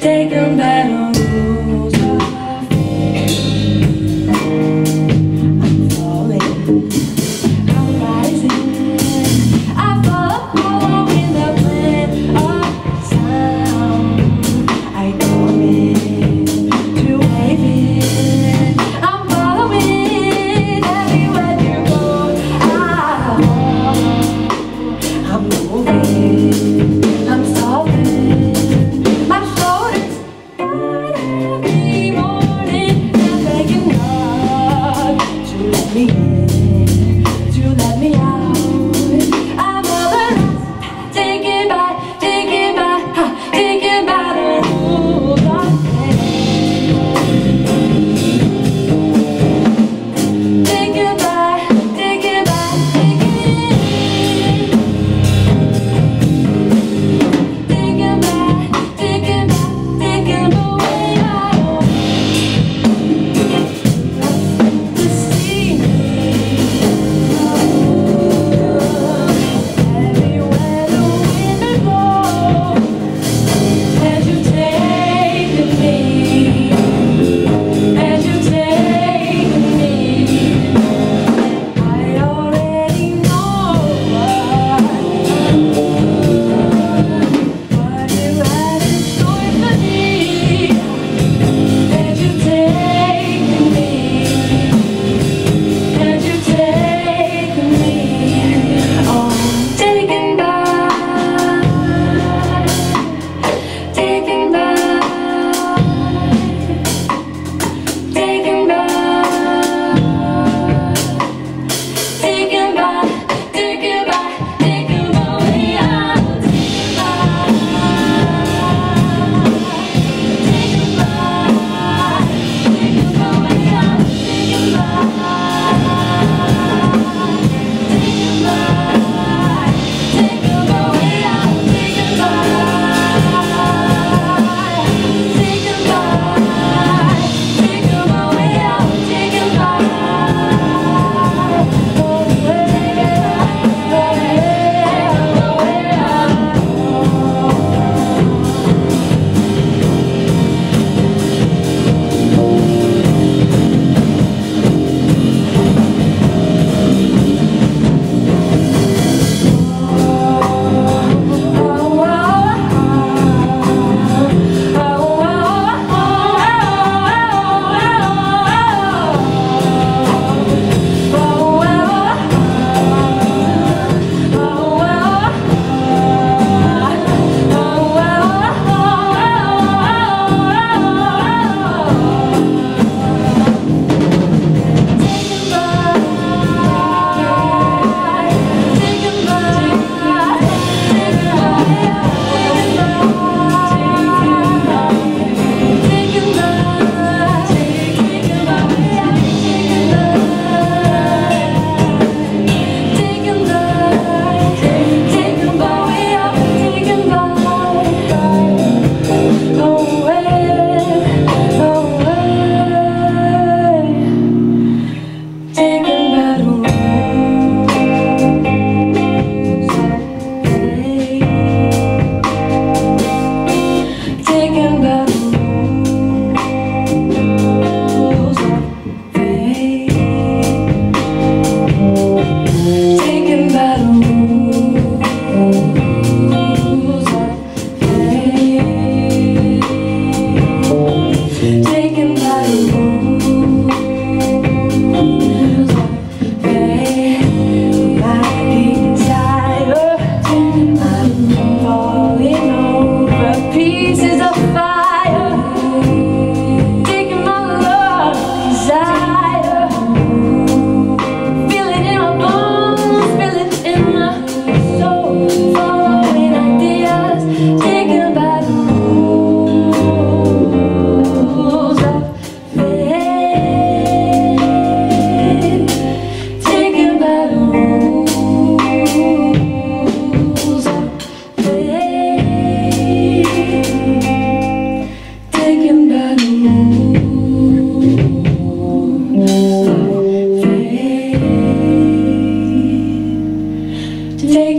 take them back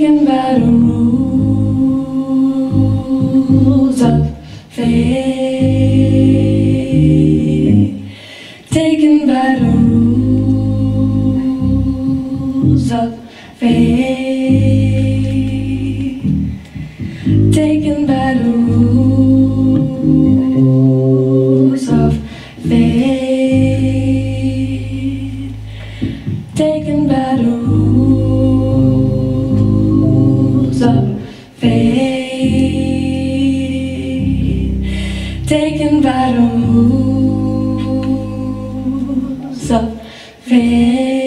making better rules of faith, taking better rules of faith, taking better rules of faith, taking better. dập về